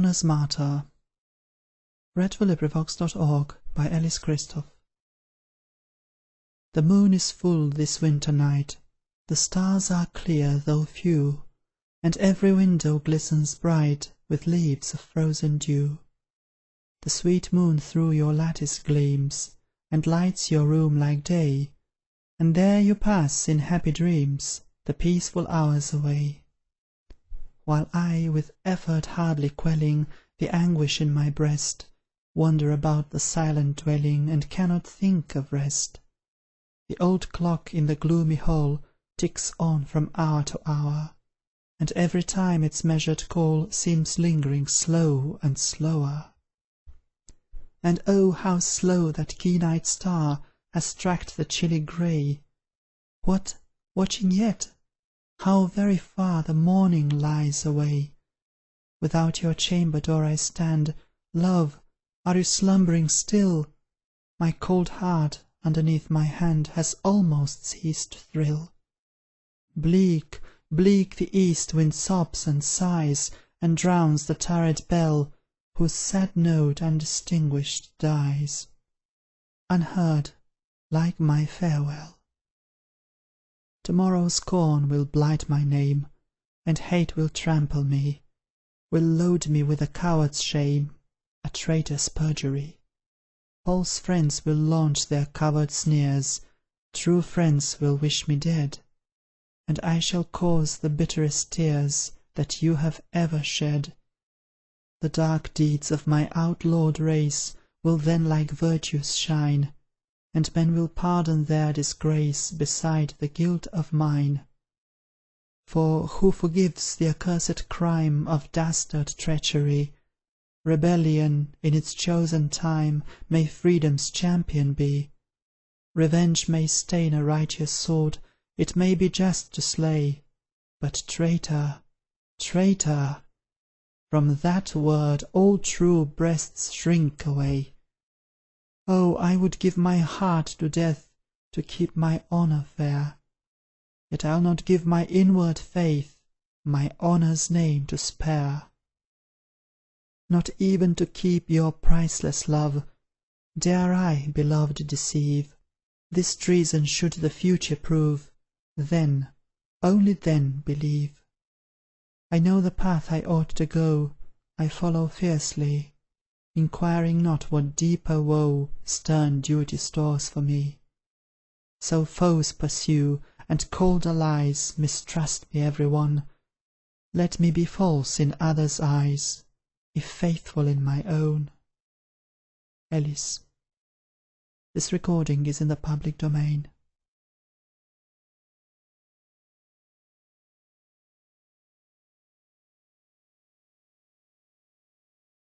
The moon is full this winter night, The stars are clear, though few, And every window glistens bright With leaves of frozen dew. The sweet moon through your lattice gleams, And lights your room like day, And there you pass, in happy dreams, The peaceful hours away. While I, with effort hardly quelling The anguish in my breast, Wander about the silent dwelling, And cannot think of rest. The old clock in the gloomy hall Ticks on from hour to hour, And every time its measured call Seems lingering slow and slower. And oh, how slow that keen eyed star Has tracked the chilly grey! What, watching yet? How very far The morning lies away! Without your chamber door I stand Love, are you slumbering still? My cold heart, underneath my hand, Has almost ceased to thrill. Bleak, bleak the east wind sobs and sighs, And drowns the turret bell, Whose sad note, undistinguished, dies, Unheard, like my farewell. To morrow's scorn will blight my name, And hate will trample me, Will load me with a coward's shame, A traitor's perjury. False friends will launch their covert sneers, True friends will wish me dead, And I shall cause the bitterest tears That you have ever shed. The dark deeds of my outlawed race Will then like virtues shine, And men will pardon their disgrace Beside the guilt of mine. For, who forgives the accursed crime Of dastard treachery? Rebellion, in its chosen time, May Freedom's champion be. Revenge may stain a righteous sword, It may be just to slay; But traitor, traitor! From that word all true breasts shrink away. Oh, I would give my heart to death To keep my honour fair; Yet I'll not give my inward faith My honour's name to spare. Not even to keep your priceless love, Dare I, beloved, deceive; This treason should the future prove, Then, only then, believe. I know the path I ought to go, I follow fiercely, Inquiring not what deeper woe Stern duty stores for me. So foes pursue, and colder lies Mistrust me every one; Let me be false in others' eyes, If faithful in my own. Ellis. This recording is in the public domain.